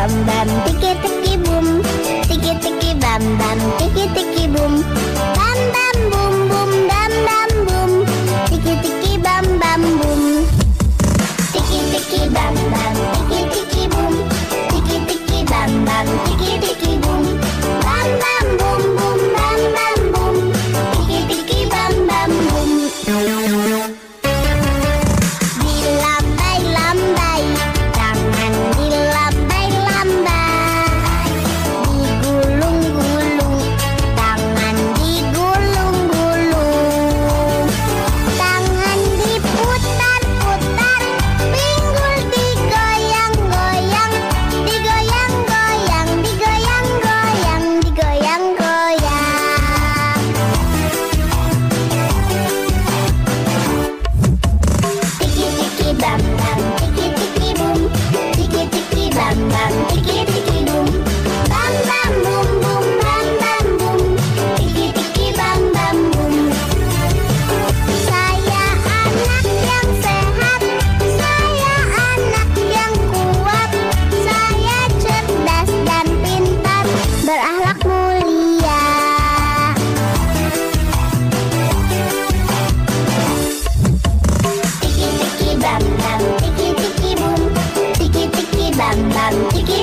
dam dam tiki tiki bum tiki I'm.